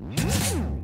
うん。